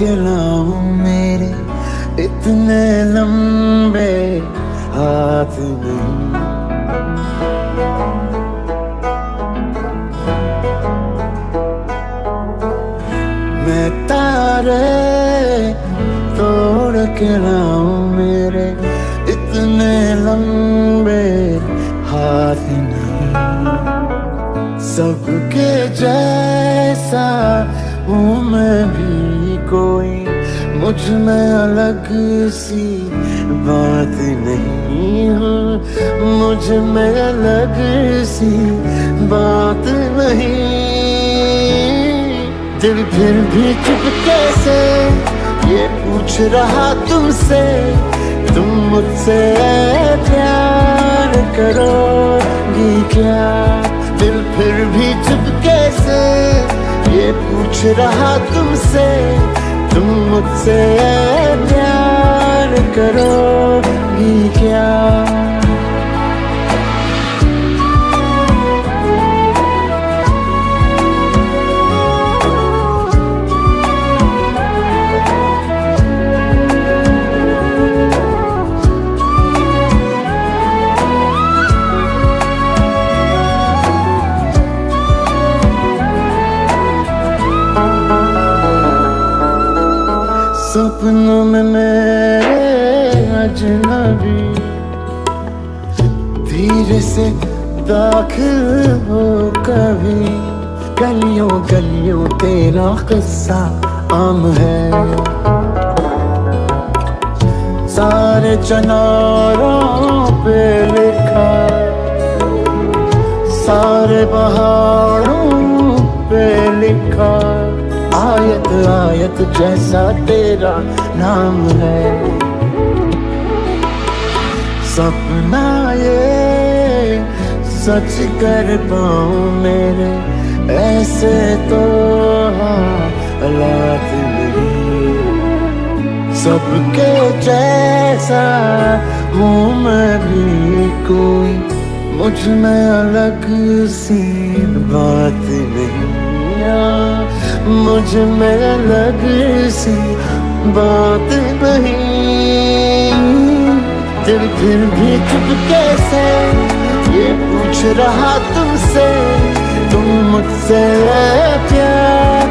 के मेरे इतने लंबे हाथ नहीं। मैं तारे तोड़ के लाऊं मेरे इतने लंबे हाथ नहीं। सबके जैसा हूँ मैं भी। कोई मुझमें अलग सी बात नहीं हूँ। मुझमें अलग सी बात नहीं। दिल फिर भी चुप कैसे ये पूछ रहा तुमसे, तुम मुझसे प्यार करोगी क्या? पूछ रहा तुमसे तुम मुझसे प्यार करोगी क्या? मेरे अजनबी। धीरे से दाखिल हो कभी। गलियों गलियों तेरा किस्सा आम है। सारे चनारों पे लिखा। सारे पहाड़ों पे लिखा। आयत आयत जैसा तेरा नाम है। सपना ये सच कर पाऊँ मेरे, ऐसे तो हालात सबके जैसा हूँ मैं भी कोई, मुझमें अलग सी बात नहीं। मुझमें अलग सी बात नहीं दिल फिर भी चुप कैसे? ये पूछ रहा तुमसे, तुम मुझसे प्यार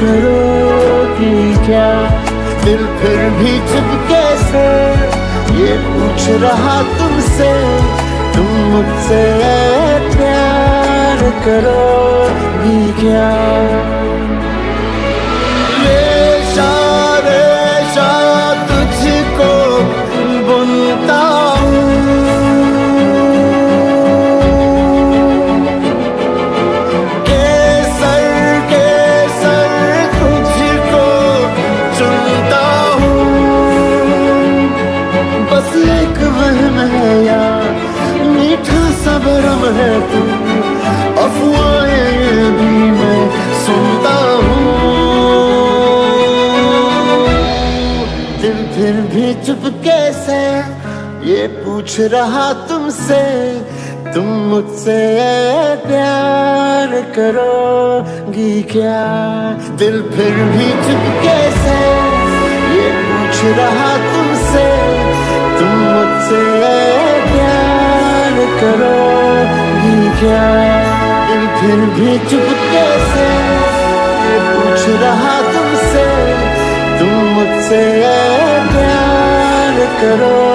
करोगी क्या? दिल फिर भी चुप कैसे? ये पूछ रहा तुमसे, तुम मुझसे प्यार करो करोगी क्या? भरम है तू अफवाहें भी मैं सुनता हूँ। दिल फिर भी चुप कैसे? ये पूछ रहा तुमसे, तुम मुझसे प्यार करोगी क्या? दिल फिर भी चुप कैसे? ये पूछ रहा तुमसे क्या? फिर भी चुप कैसे? पूछ रहा तुमसे तुम मुझसे प्यार करो।